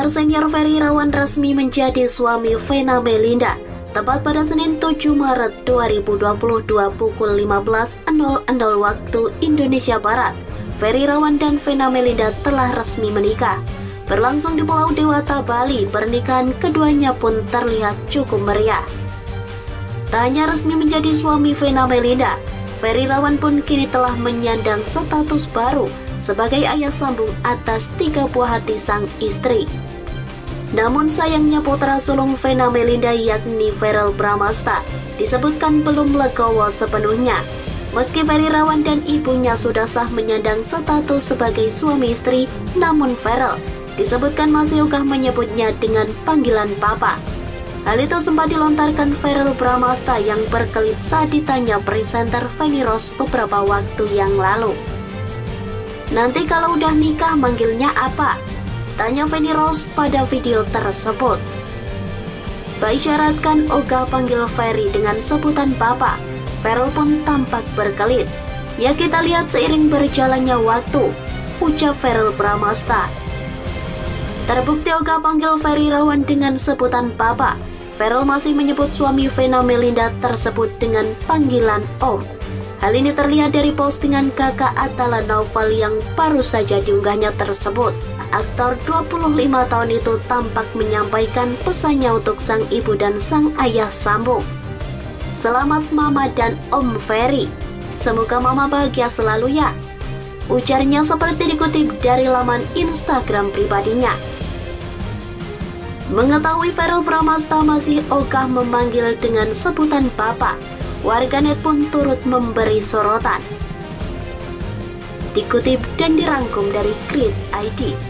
Aktor senior Ferry Rawan resmi menjadi suami Vena Melinda. Tepat pada Senin 7 Maret 2022 pukul 15.00 waktu Indonesia Barat, Ferry Rawan dan Vena Melinda telah resmi menikah. Berlangsung di Pulau Dewata, Bali, pernikahan keduanya pun terlihat cukup meriah. Tak hanya resmi menjadi suami Vena Melinda, Ferry Rawan pun kini telah menyandang status baru sebagai ayah sambung atas tiga buah hati sang istri. Namun sayangnya putra sulung Vena Melinda yakni Feral Bramasta disebutkan belum legowo sepenuhnya. Meski Ferry Rawan dan ibunya sudah sah menyandang status sebagai suami istri, namun Feral disebutkan masih ogah menyebutnya dengan panggilan papa. Hal itu sempat dilontarkan Feral Bramasta yang berkelit saat ditanya presenter Feni Rose beberapa waktu yang lalu. Nanti kalau udah nikah manggilnya apa? Tanya Feni Rose pada video tersebut. Baik syaratkan Oga panggil Ferry dengan sebutan Papa. Feral pun tampak berkelit. Ya kita lihat seiring berjalannya waktu, ucap Feral Pramasta. Terbukti Oga panggil Ferry Rawan dengan sebutan Papa. Feral masih menyebut suami Vena Melinda tersebut dengan panggilan Om. Hal ini terlihat dari postingan kakak Atala Naufal yang baru saja diunggahnya tersebut. Aktor 25 tahun itu tampak menyampaikan pesannya untuk sang ibu dan sang ayah sambung. Selamat Mama dan Om Ferry. Semoga Mama bahagia selalu ya. Ujarnya seperti dikutip dari laman Instagram pribadinya. Mengetahui Feral Pramasta masih ogah memanggil dengan sebutan Papa, warganet pun turut memberi sorotan. Dikutip dan dirangkum dari Grid ID.